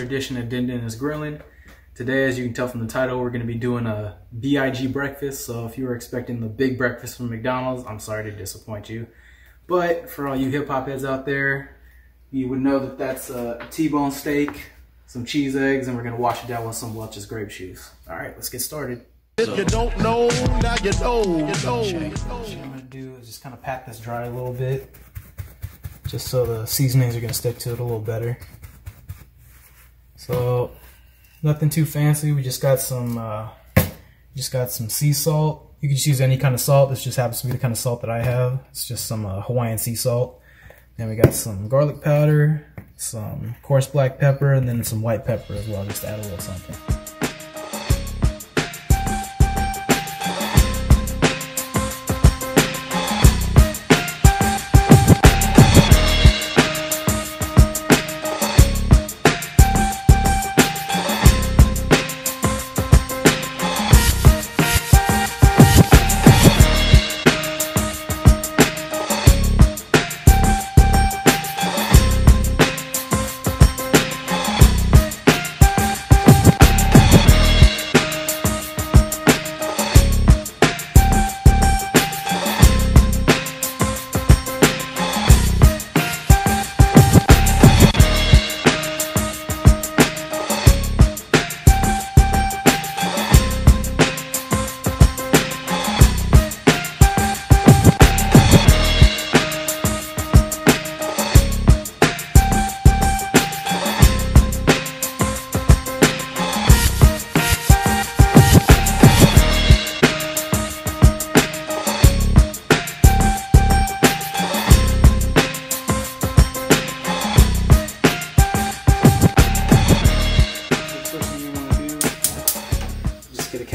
edition of Din Din is Grillin'. Today, as you can tell from the title, we're going to be doing a BIG breakfast. So if you were expecting the big breakfast from McDonald's, I'm sorry to disappoint you. But for all you hip hop heads out there, you would know that that's a T-bone steak, some cheese eggs, and we're going to wash it down with some Welch's grape juice. All right, let's get started. If you don't know, now you know. You know. Check. What I'm gonna do is just kind of pat this dry a little bit, just so the seasonings are gonna stick to it a little better. So nothing too fancy. We just got some, uh, just got some sea salt. You can just use any kind of salt. This just happens to be the kind of salt that I have. It's just some uh, Hawaiian sea salt. Then we got some garlic powder, some coarse black pepper, and then some white pepper as well, just to add a little something.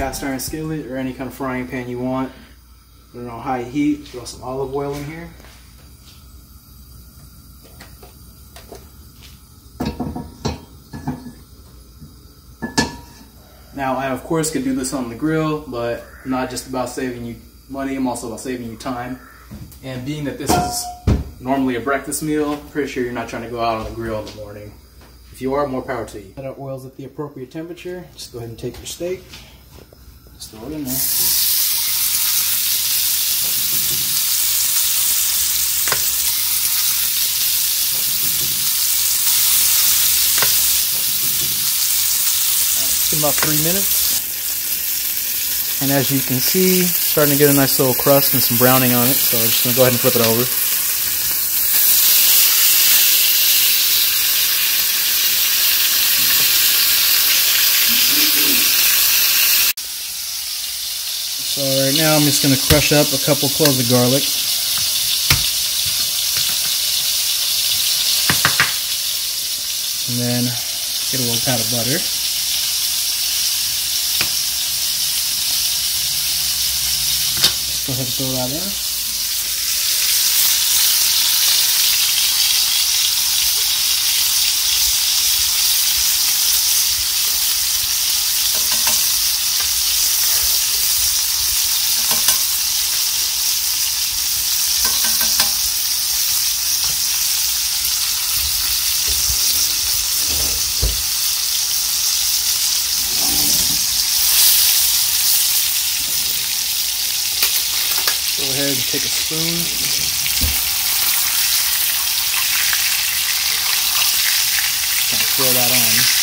Cast iron skillet or any kind of frying pan you want. Put it on high heat. Throw some olive oil in here. Now, I of course could do this on the grill, but I'm not just about saving you money, I'm also about saving you time. And being that this is normally a breakfast meal, pretty sure you're not trying to go out on the grill in the morning. If you are, more power to you. Our oils at the appropriate temperature. Just go ahead and take your steak. It's been about three minutes. And as you can see, starting to get a nice little crust and some browning on it. So I'm just gonna go ahead and flip it over. So right now I'm just going to crush up a couple cloves of garlic. And then get a little pat of butter. Just go ahead and throw that in. Ahead and take a spoon. Throw that on.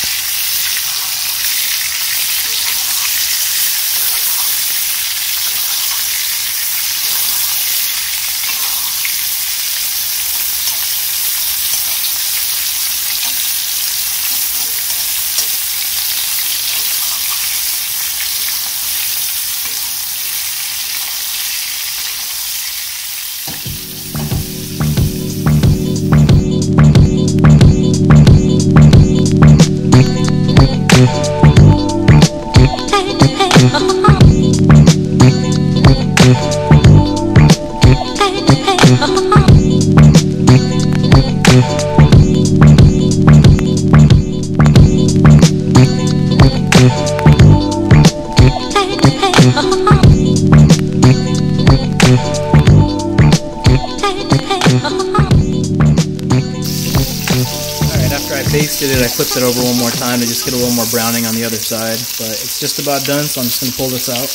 basted it, I flipped it over one more time to just get a little more browning on the other side. But it's just about done, so I'm just going to pull this out.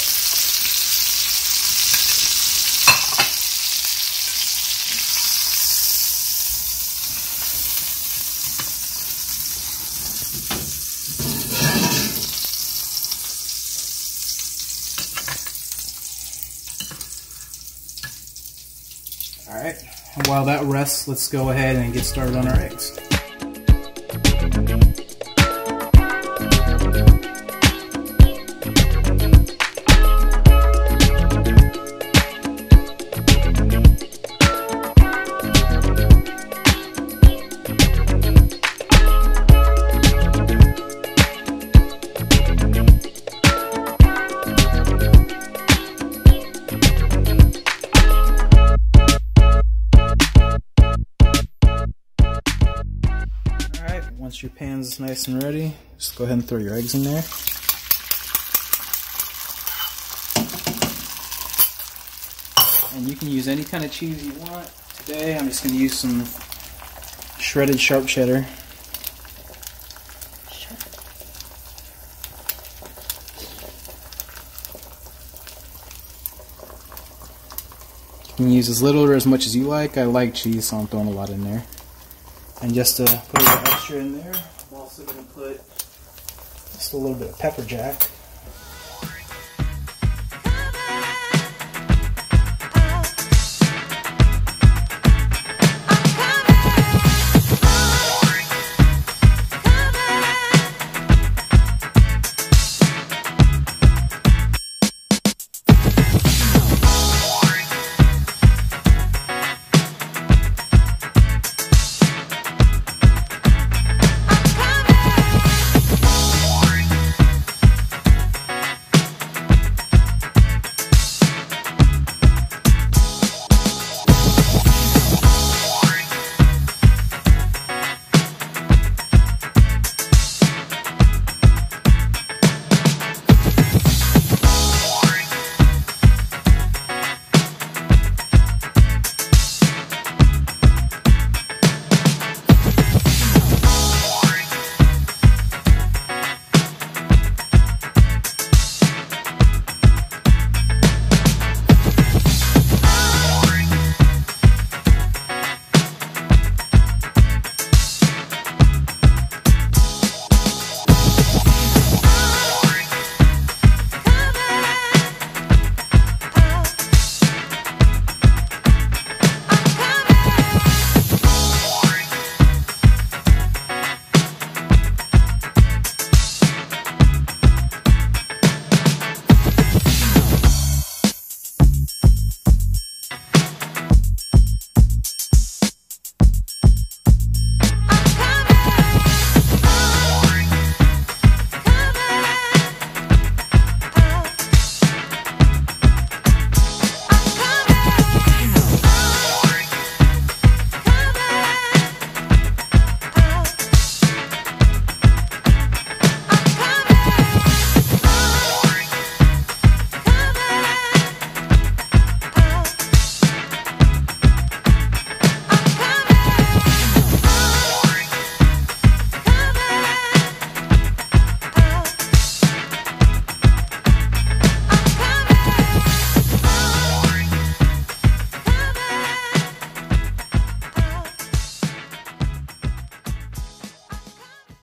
While that rests, let's go ahead and get started on our eggs. Pan's nice and ready, just go ahead and throw your eggs in there. And you can use any kind of cheese you want. Today I'm just going to use some shredded sharp cheddar. You can use as little or as much as you like. I like cheese, so I'm throwing a lot in there. And just to put a in there, I'm also going to put just a little bit of pepper jack.